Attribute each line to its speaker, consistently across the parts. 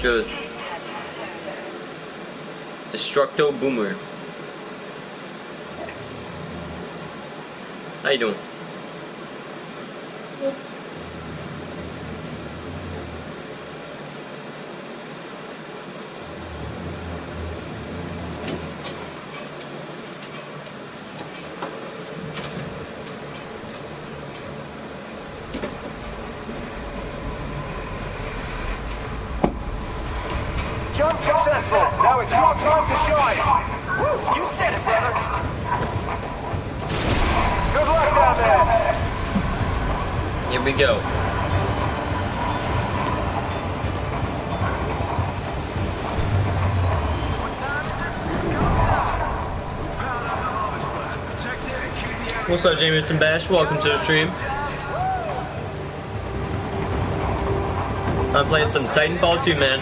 Speaker 1: Go. Destructo Boomer. How you doing?
Speaker 2: Jump successful. Now it's your time to shine. Woo, you said it, brother. Good luck down there.
Speaker 1: Here we go. What's up, Jameson Bash? Welcome to the stream. I'm playing some Titanfall 2, man.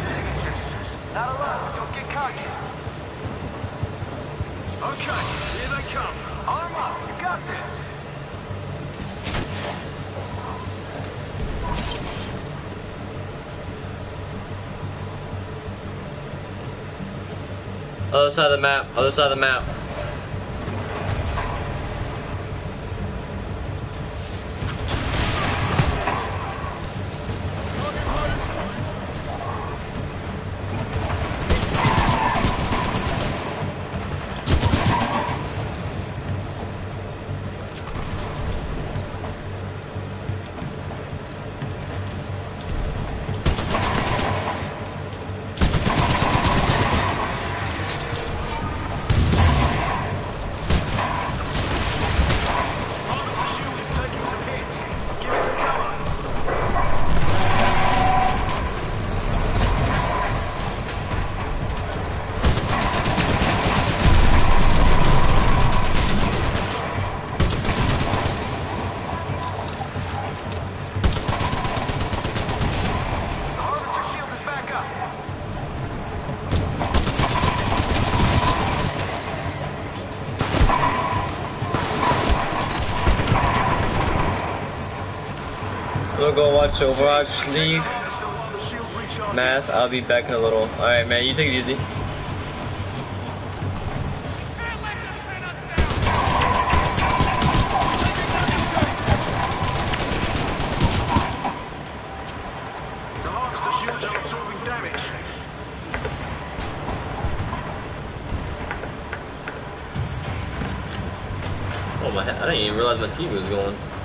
Speaker 1: Other side of the map. Other side of the map. Watch Overwatch League. Math, I'll be back in a little. Alright, man, you take it easy. Oh my, I didn't even realize my TV was going.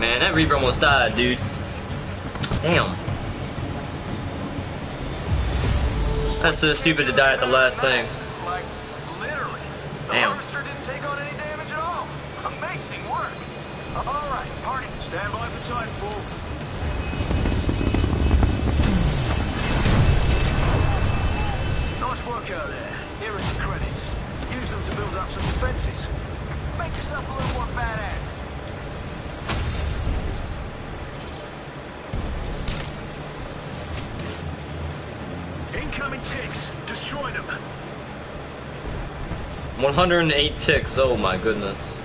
Speaker 1: Man, that Reaper almost died, dude. Damn.
Speaker 3: That's so stupid to die at the last thing. 108 ticks, oh my goodness.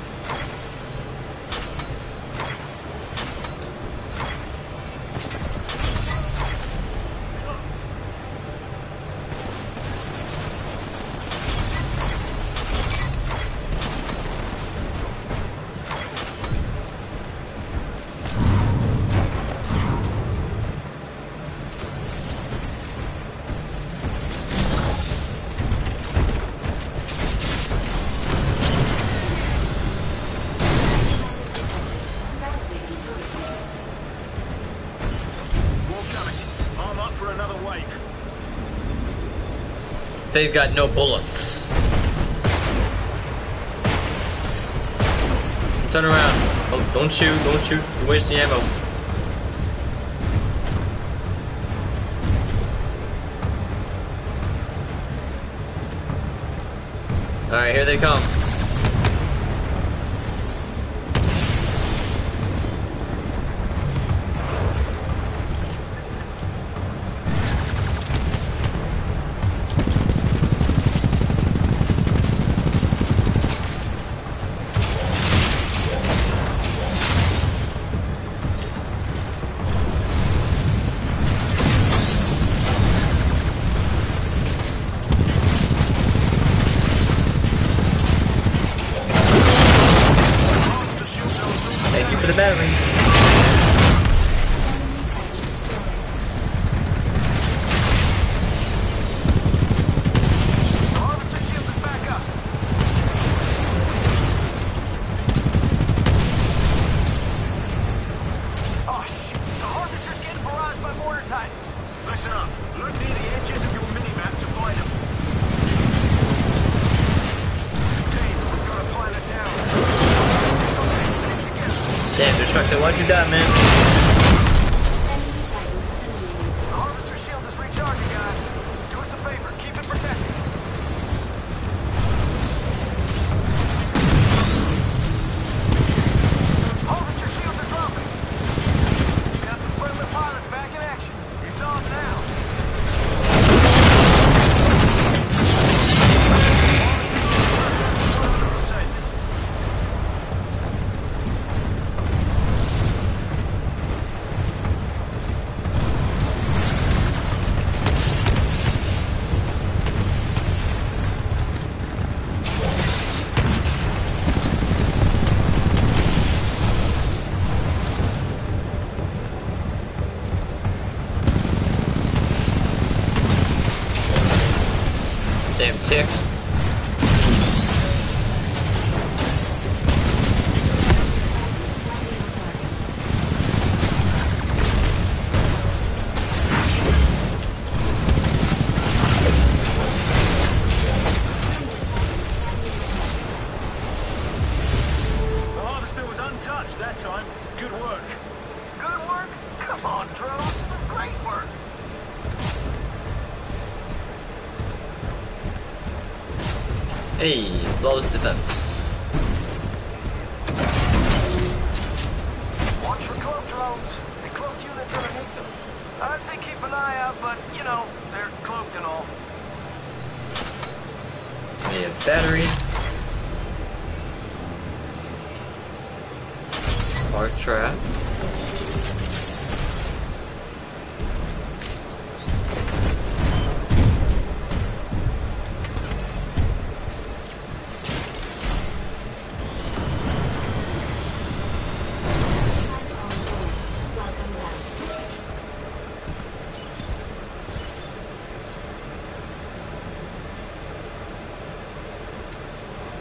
Speaker 3: they've got no bullets. Turn around. Oh, don't shoot, don't shoot. You're wasting ammo. Alright, here they come.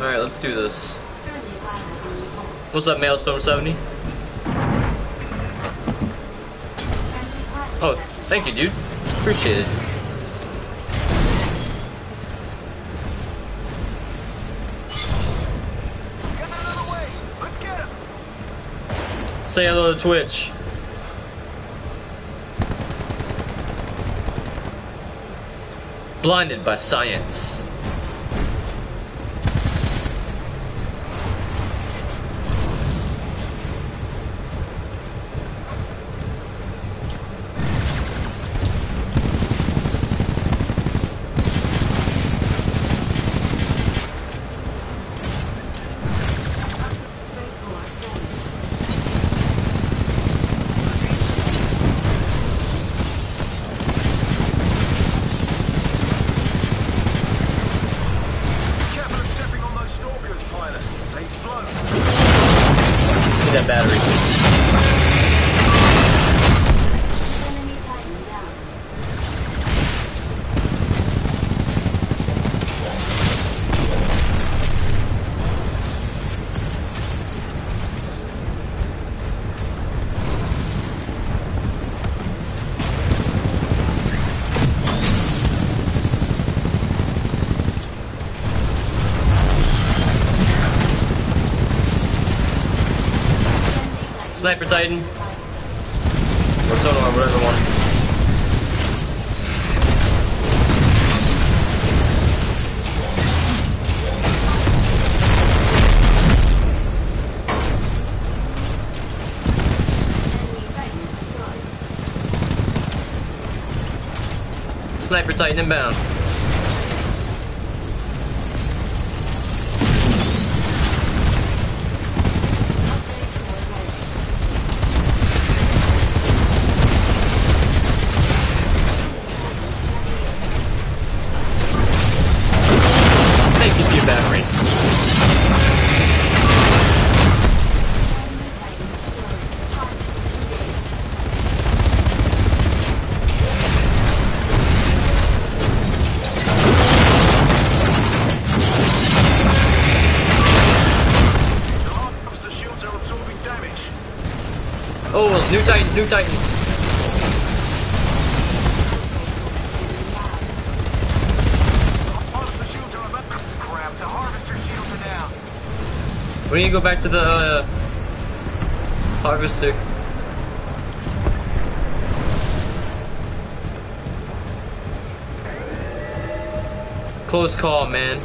Speaker 3: Alright, let's do this. What's up, Mailstorm70? Oh, thank you, dude. Appreciate it.
Speaker 2: Say hello to Twitch. Blinded by science. Sniper Titan. Or Sonar, whatever one. Sniper Titan inbound. We need to go back to the uh, harvester. Close call, man.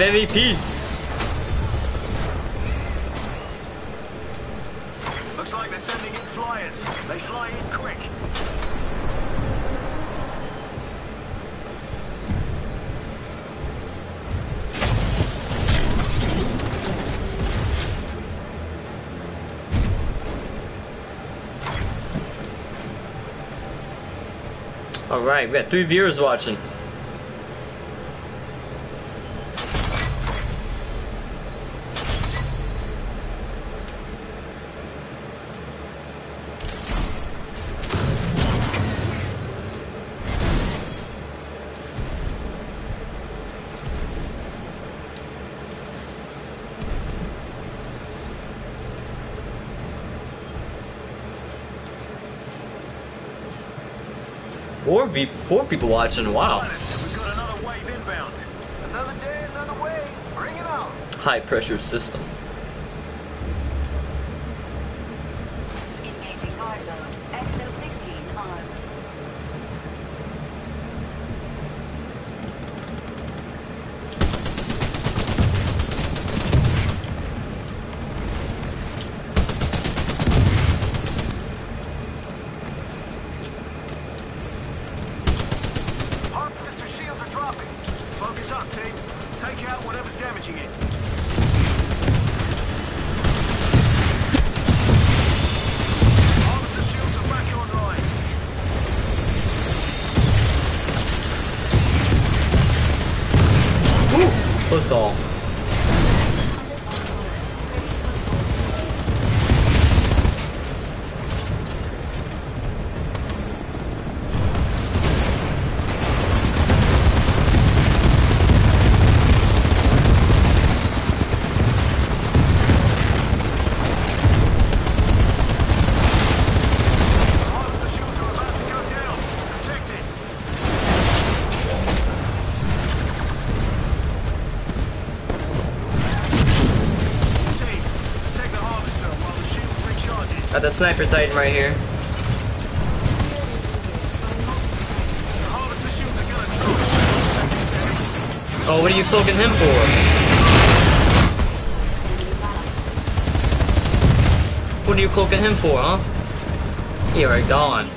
Speaker 2: MVP.
Speaker 1: Looks like they're sending in flyers. They fly in quick.
Speaker 2: All right, we got three viewers watching. four people watching. Wow. High pressure system. Uh, the sniper titan right here. Oh, what are you poking him for? What are you cloaking him for, huh? You're gone.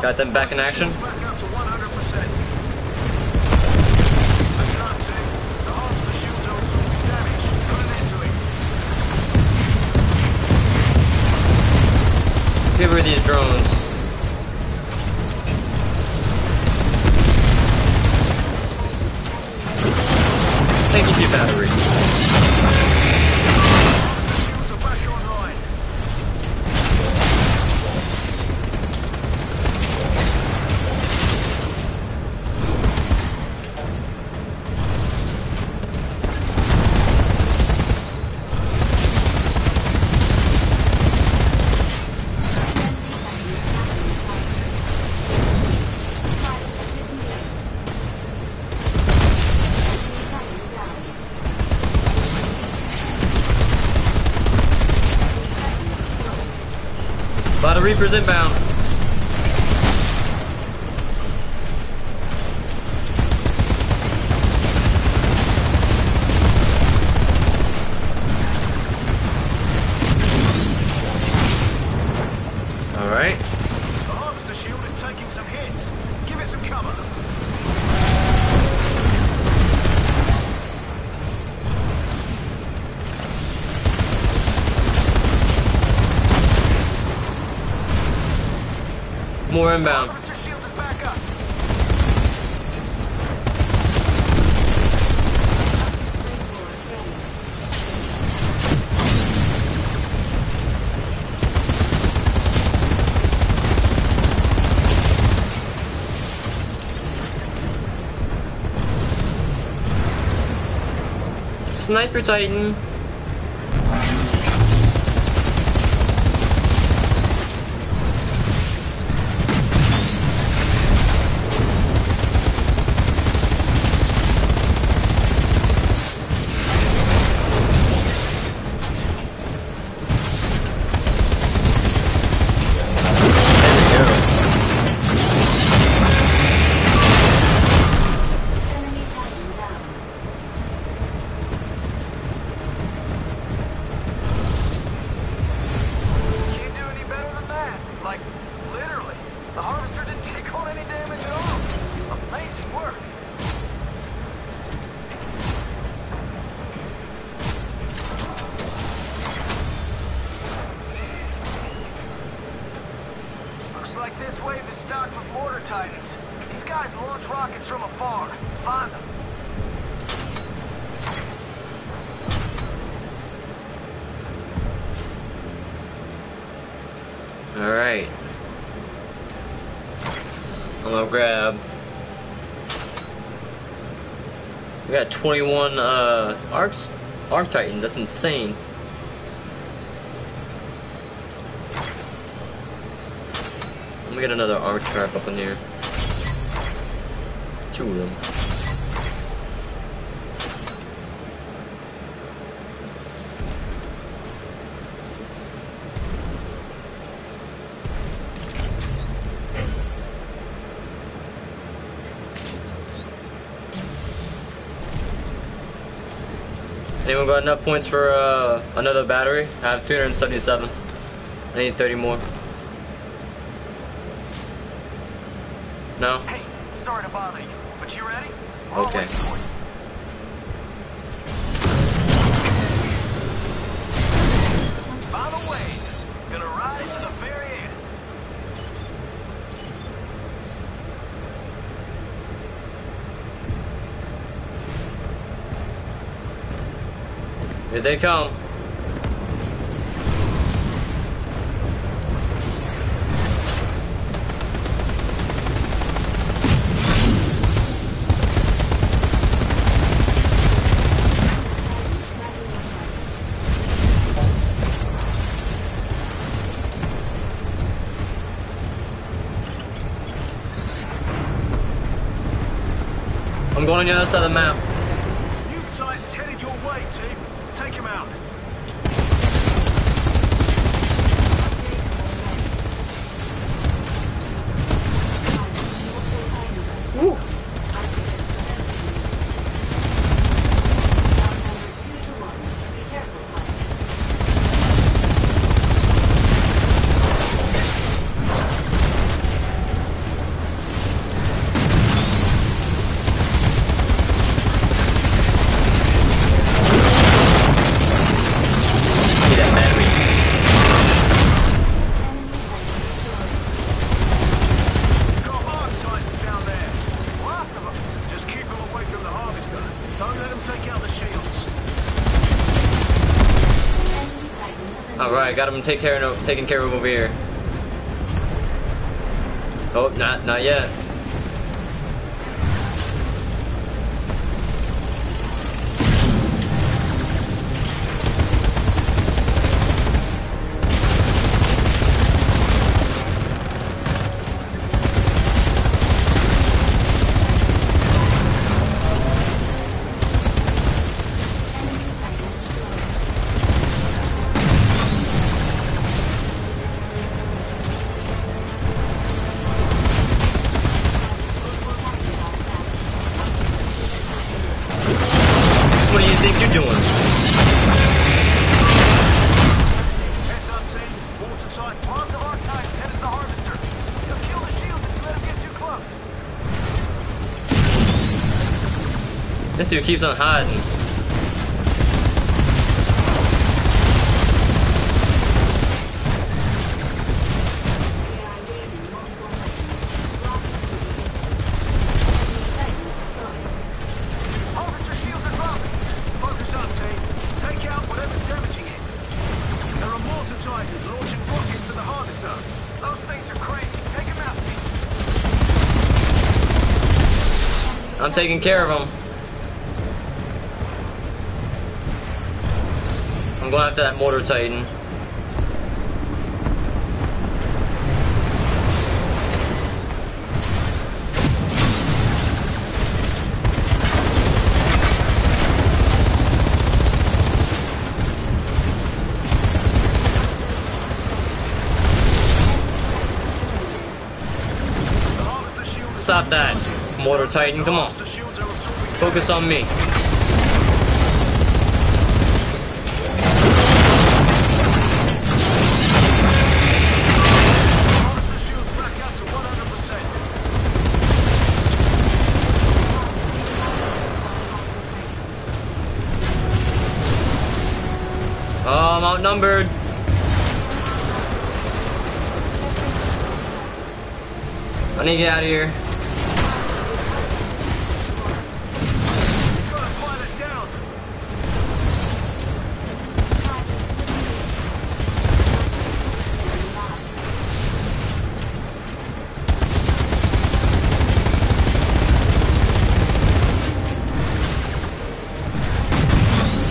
Speaker 2: Got them back in action. these drones. inbound. Sniper Titan. 21 uh, Arcs, Arc Titan. That's insane. anyone got enough points for uh, another battery? I have 277. I need 30 more. No?
Speaker 1: Hey, sorry to bother you, but you ready? We're
Speaker 2: okay. they come. I'm going on the other side of the mountain.
Speaker 1: Got
Speaker 2: him take care of taking care of over here. Oh, not not yet.
Speaker 1: Take out whatever's damaging it. There are mortar launching rockets at the harvester. Those things are crazy. Take them out, team.
Speaker 2: I'm taking care of him. Going after that mortar titan. Stop that, mortar titan. Come on, focus on me. I need to get out of here.
Speaker 1: Got a pilot down.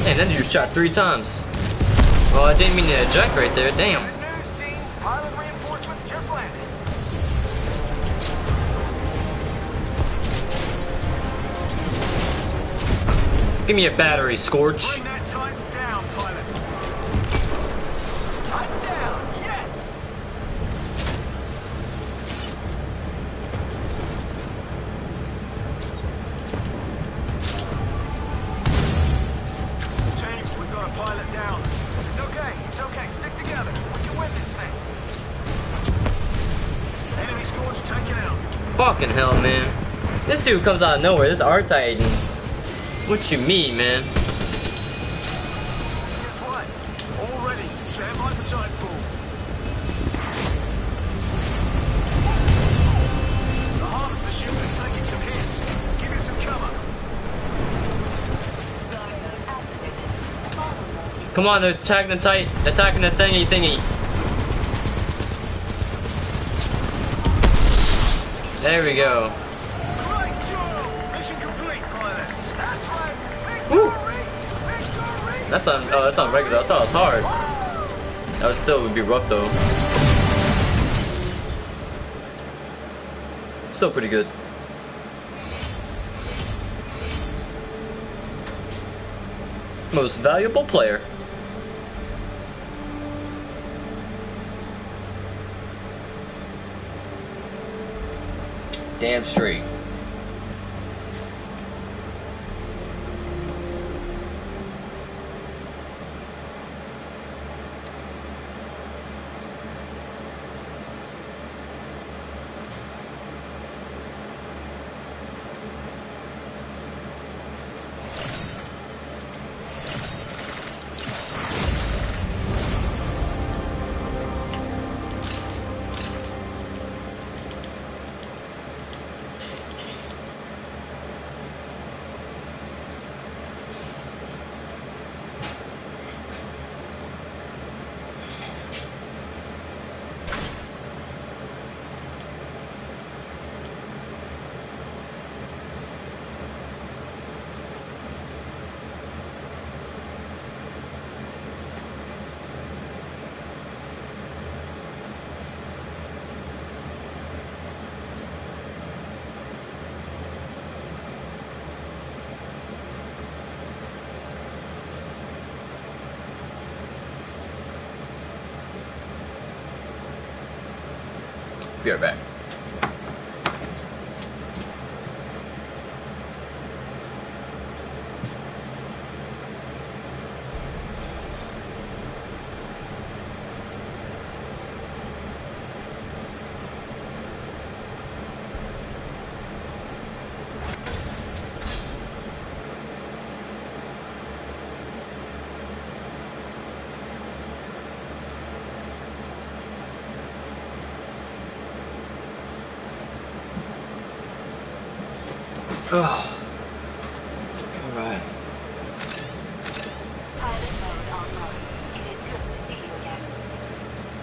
Speaker 2: Hey, that dude shot three times. Well, I didn't mean to eject right there. Damn. Give me a battery, Scorch.
Speaker 1: Bring down, pilot. Down, yes! Team, we've got a pilot down. It's okay, it's okay. Stick together. We can win this thing. Enemy Scorch taken out.
Speaker 2: Fucking hell, man. This dude comes out of nowhere. This Arc titan. What you mean, man?
Speaker 1: Guess what? All ready. Stand by for Titanfall. The harvester shield is taking some hits. Give it some cover.
Speaker 2: Come on, they're attacking the tight, attacking the thingy thingy. There we go.
Speaker 1: That's
Speaker 2: on, oh, that's on regular. I thought it was hard. That would still would be rough though. Still pretty good. Most valuable player. Damn straight. right back.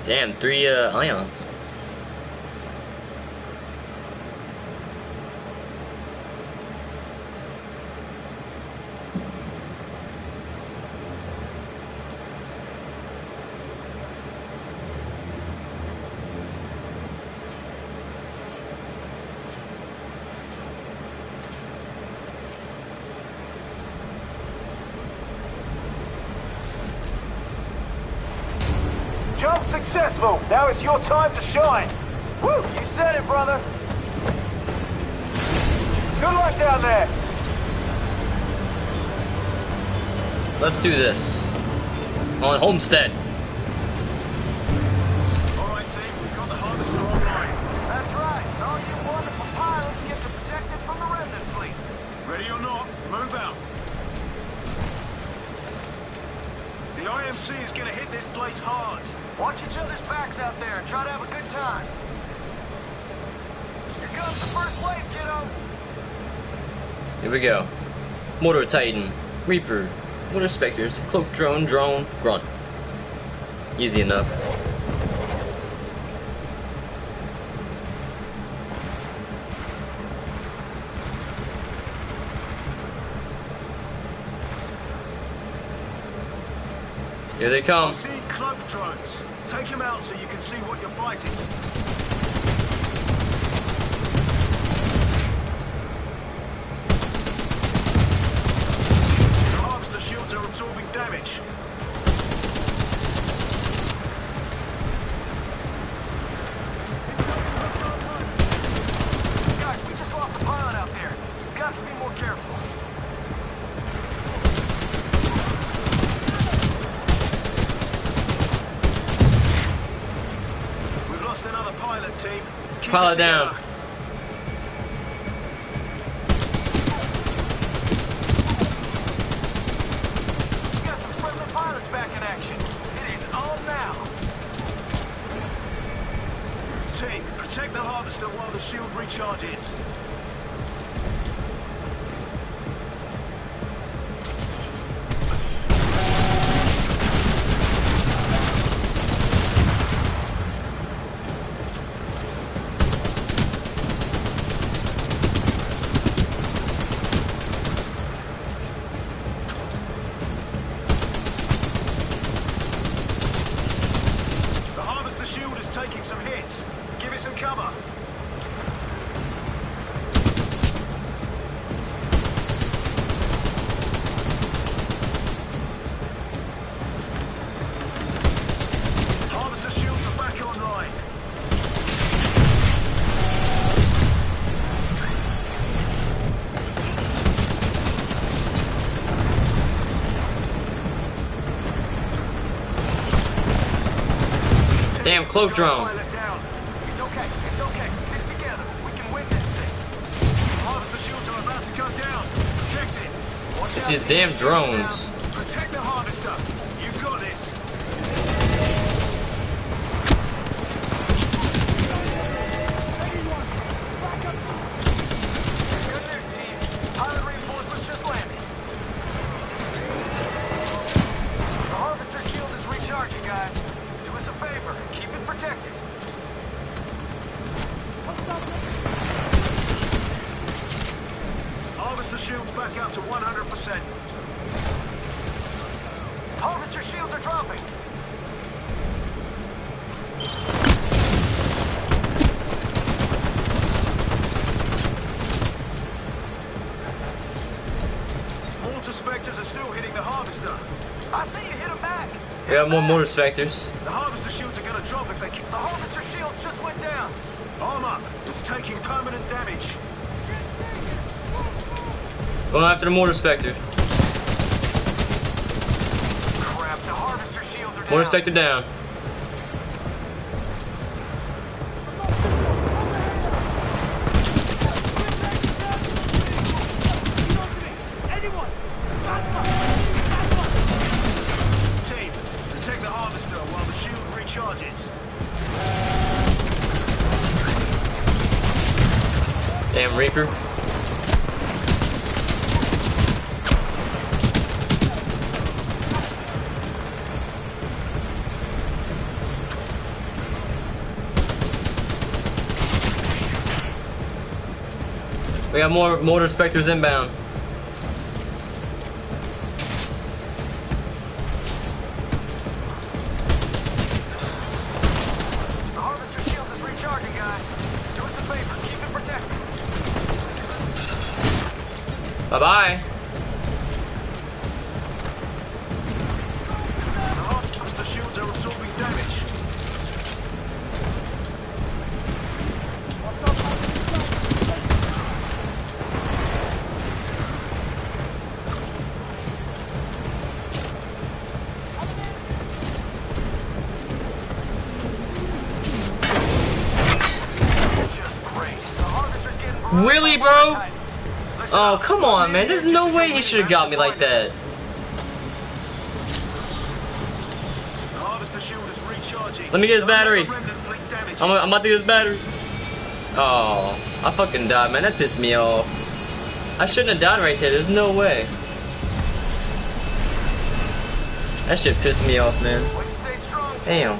Speaker 2: Damn, three uh, ions.
Speaker 1: successful. Now it's your time to shine. Woo! You said it, brother. Good luck down there.
Speaker 2: Let's do this. On Homestead. Titan, Reaper, what are Spectres, Cloak Drone, Drone, Grunt. Easy enough. Here they come.
Speaker 1: See cloak drones. Take them out so you can see what you're fighting.
Speaker 2: Pile
Speaker 1: it
Speaker 2: down. Cloak drone.
Speaker 1: It's okay. It's okay. Stick together. We can win this thing. Harvester shields are about to go down. Protect it. Watch
Speaker 2: It's these damn drones.
Speaker 1: Protect the harvester. You got this. Good news, team. Pilot reinforcements just landed. The harvester shield is recharging, guys. Do us a favor. Keep it protected. Harvester shields back up to 100%. Harvester shields are dropping. Mortar specters are still hitting the harvester. I see you hit him back.
Speaker 2: We got more mortar specters.
Speaker 1: The harvester shields are gonna drop if they keep. The harvester shields just went down. Arm up. It's taking permanent damage.
Speaker 2: Going after the mortar specter.
Speaker 1: Crap, the harvester shields are down.
Speaker 2: Mortar specter down.
Speaker 1: Team, protect the harvester while the shield recharges.
Speaker 2: Damn Reaper. We got more mortar specters inbound.
Speaker 1: The
Speaker 2: man. There's no way he should have got me like that. Let me get his battery. I'm, I'm about to get his battery. Oh, I fucking died, man. That pissed me off. I shouldn't have died right there. There's no way. That shit pissed me off, man. Damn.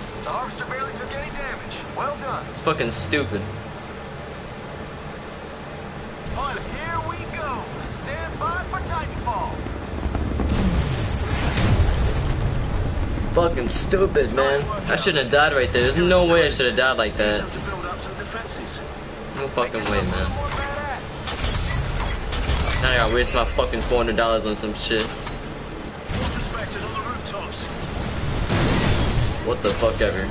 Speaker 2: It's fucking stupid.
Speaker 1: Pilot, here we go. Stand by for Titanfall.
Speaker 2: Fucking stupid, man. I shouldn't have died right there. There's no way I should have died like that. No fucking way, man. Now I gotta waste my fucking $400 on some shit. What the fuck ever.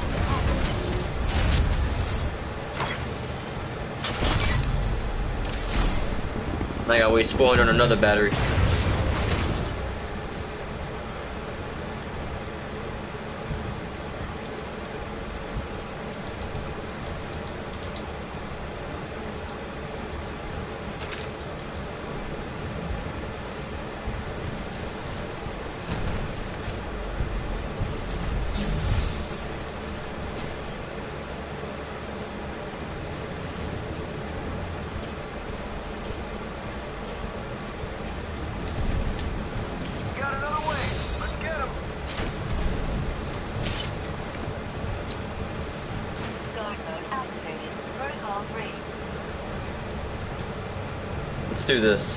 Speaker 2: Now I gotta waste 400 on another battery.
Speaker 1: Got another wave. Let's get him.
Speaker 4: Guard mode activated. Protocol 3.
Speaker 2: Do this.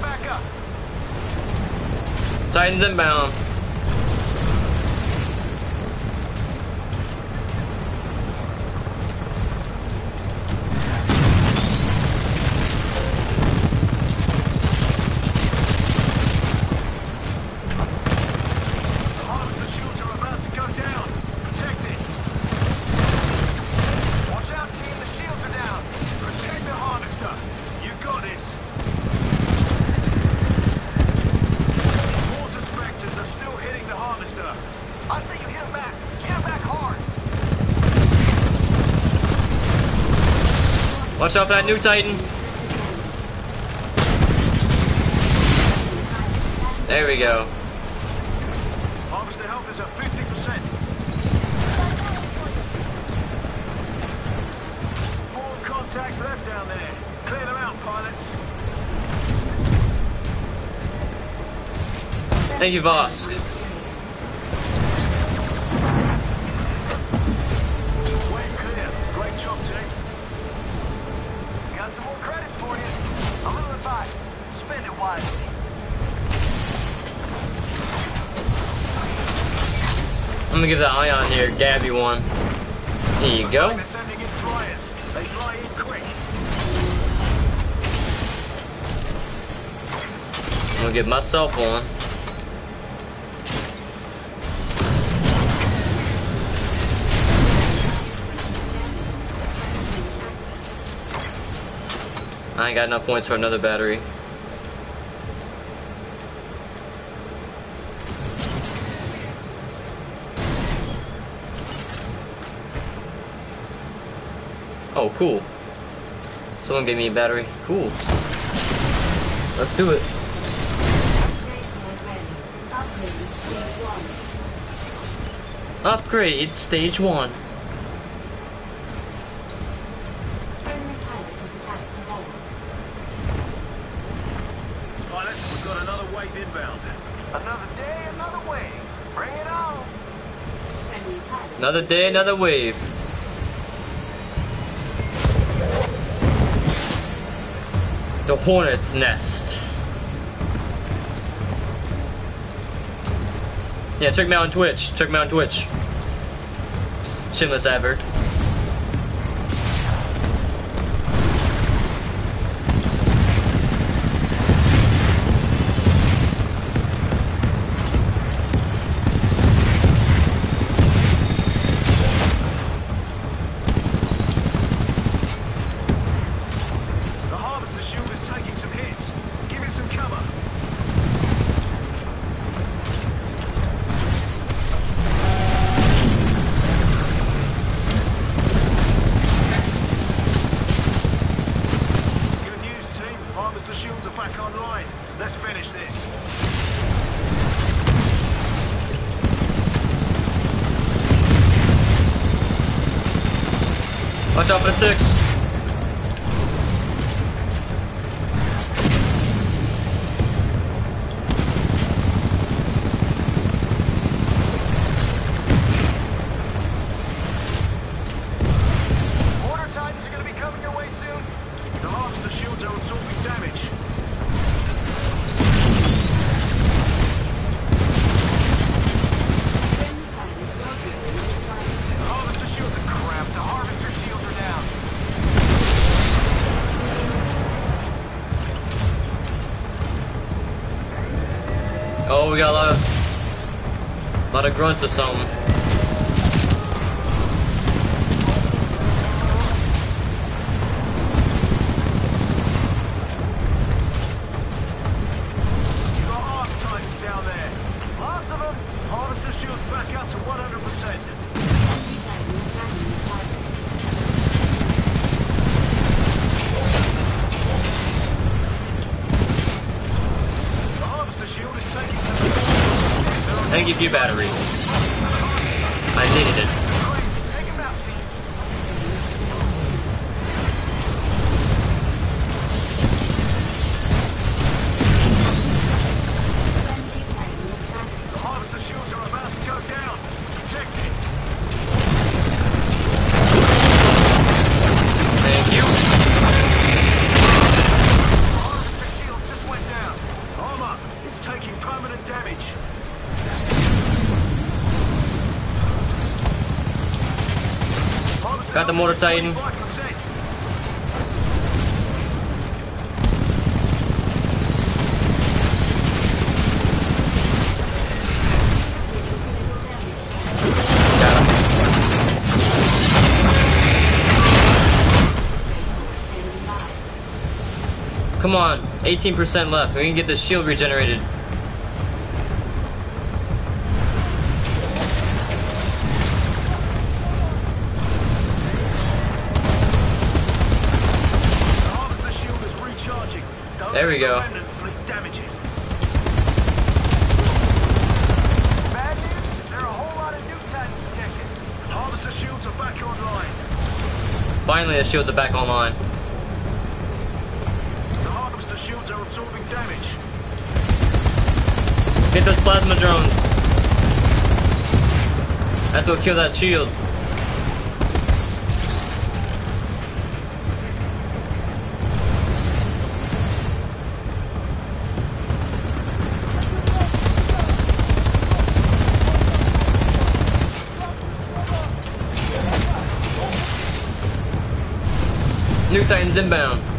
Speaker 1: back up. Titans
Speaker 2: inbound.
Speaker 1: The harvester shields are about to go down. Protect it. Watch out, team. The shields are down. Protect the harvester. You got this. Mortar specters are still hitting the harvester. I say you hit them back. Hit them back hard.
Speaker 2: Watch out for that nuke Titan. There we go.
Speaker 1: Harvester health is at 50%. Four contacts left down there. Clear them out, pilots.
Speaker 2: Thank you, Vosk.
Speaker 1: Spend it wisely.
Speaker 2: I'm gonna give that Ion here, Gabby one. There you go.
Speaker 1: They're sending in flyers. They fly in quick.
Speaker 2: I'm gonna give myself one. I ain't got enough points for another battery. Oh, cool. Someone gave me a battery. Cool. Let's do it.
Speaker 4: Upgrade stage 1.
Speaker 2: Upgrade stage one.
Speaker 4: Friendly pilot is attached to hull.
Speaker 1: Pilots, we've got another wave inbound. Another day, another wave. Bring it on.
Speaker 2: Another day, another wave. The Hornet's Nest. Yeah, check me out on Twitch. Check me out on Twitch. Shameless advert.
Speaker 1: Is taking some
Speaker 2: Thank you battery. I needed it. Mortar titan.
Speaker 1: 25%.
Speaker 2: Got him. Come on, 18% left. We can get the shield regenerated. Are we go. Finally, the shields are back online.
Speaker 1: The harvester shields are absorbing damage.
Speaker 2: Hit those plasma drones. That's what killed that shield. Titans inbound.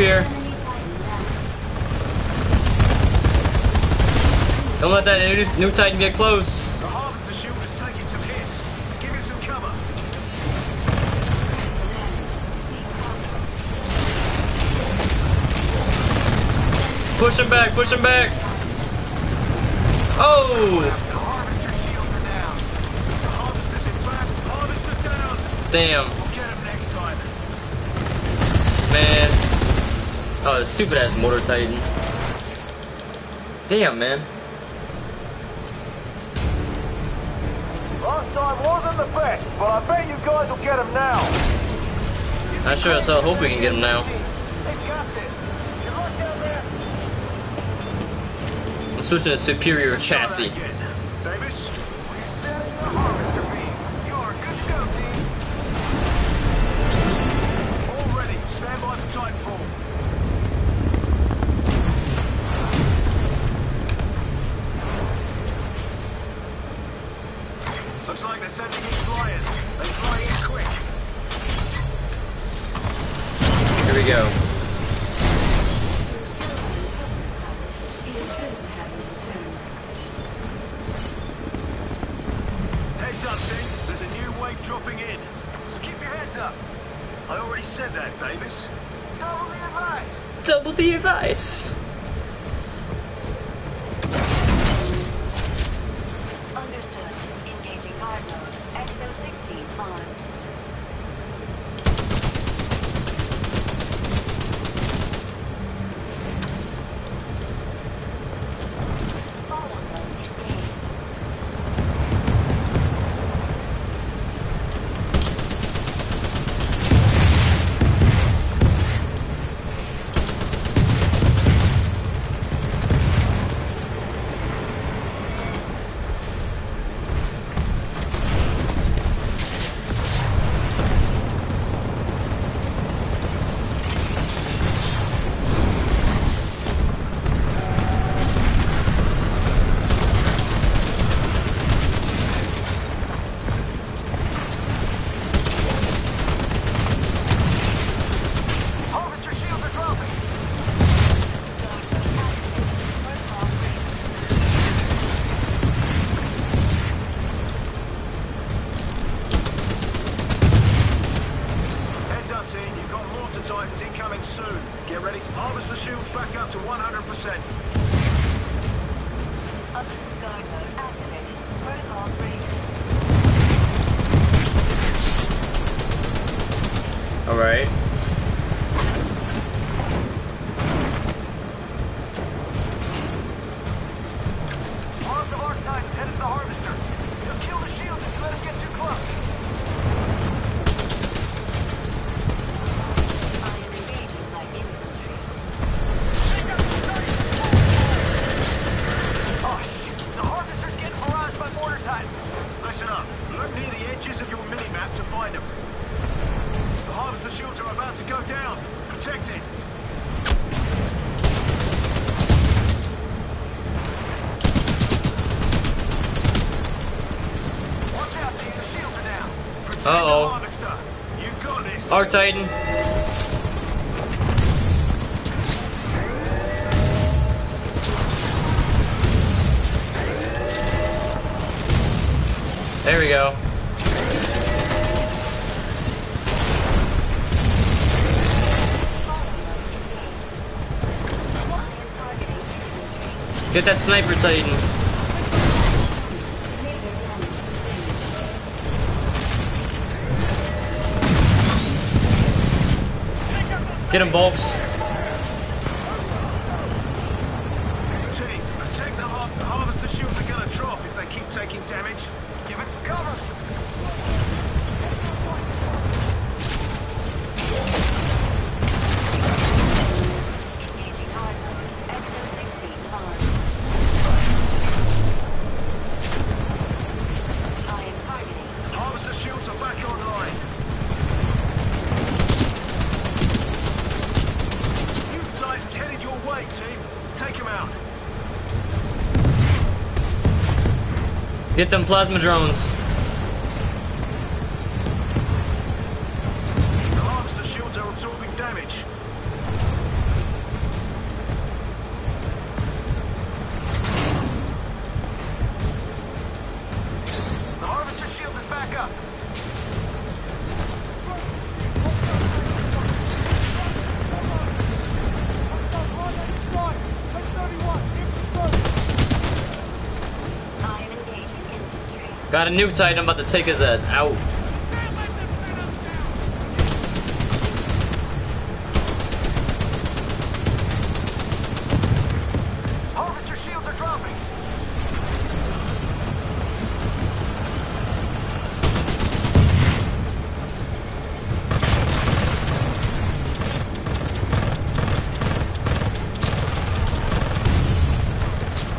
Speaker 2: Here. Don't let that new, nuke Titan get close.
Speaker 1: The harvester shield is taking some hits. Give it some cover.
Speaker 2: Push him back, push him back. Oh,
Speaker 1: The harvester shields are down. The harvester's in back. Harvester's down.
Speaker 2: damn,
Speaker 1: We'll get him next time.
Speaker 2: man. Oh, stupid ass Mortar Titan. Damn, man.
Speaker 1: Last time wasn't the best, but I bet you guys will get him now.
Speaker 2: I sure as hell hope we can get him now.
Speaker 1: They got this. Good luck down there.
Speaker 2: I'm switching to superior chassis. Power Titan. There we go. Get that sniper titan. Get him,
Speaker 1: Volks.
Speaker 2: Get them plasma drones. nuke Titan, about to take his ass out.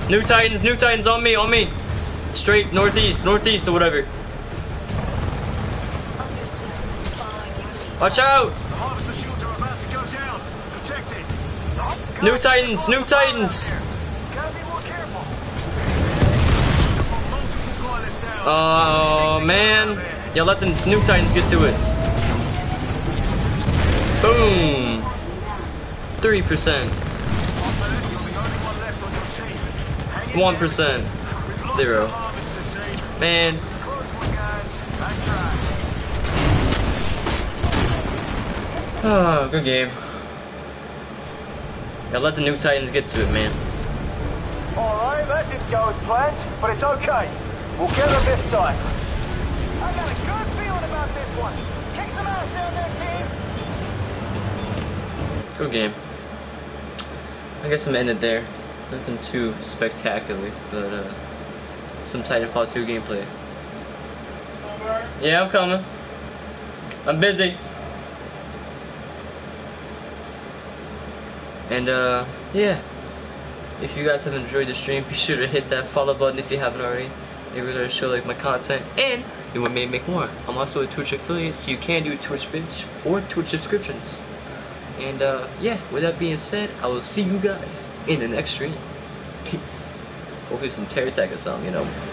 Speaker 2: Nuke Titans, nuke Titans on me, on me. Straight northeast, northeast or whatever. Watch out!
Speaker 1: Nuke
Speaker 2: Titans,
Speaker 1: nuke
Speaker 2: Titans! Oh man. Yeah, let the new Titans get to it. Boom!
Speaker 1: 3%. 1%.
Speaker 2: Zero. Man. Oh, good game. Now let the new Titans get to it, man.
Speaker 1: Alright, that didn't go as planned, but it's okay. We'll get them this time. I got a good feeling about this one. Kick some ass down there, team.
Speaker 2: Good game. I guess I'm ended there. Nothing too spectacular, but uh some Titanfall 2 gameplay. Yeah, I'm coming. I'm busy. And uh, yeah. If you guys have enjoyed the stream, be sure to hit that follow button if you haven't already. It really show like my content, and you to make more. I'm also a Twitch affiliate, so you can do Twitch bits or Twitch subscriptions. And uh, yeah, with that being said, I will see you guys in the next stream. Peace. Hopefully some Tech or something, you know.